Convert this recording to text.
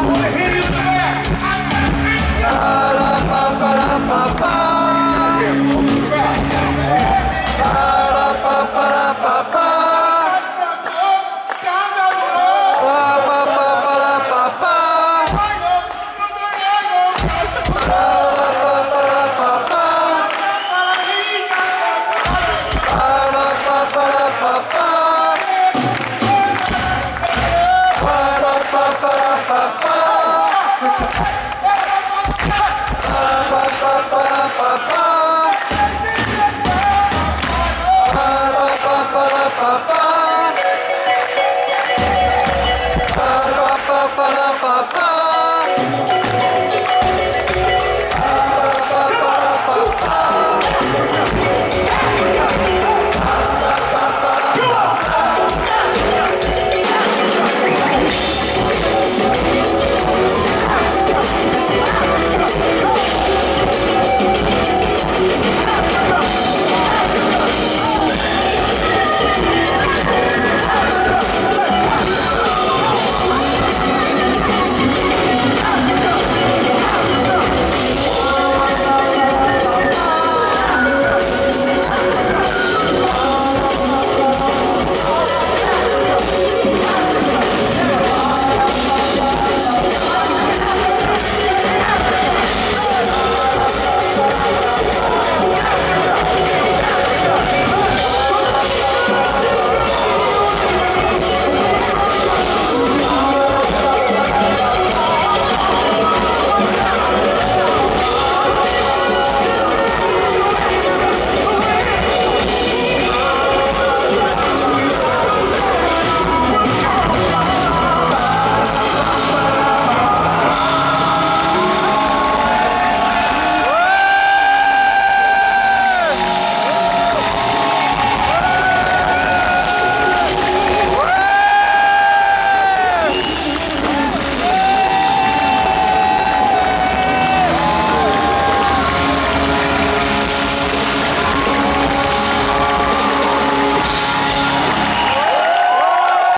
I wanna hear you in the back.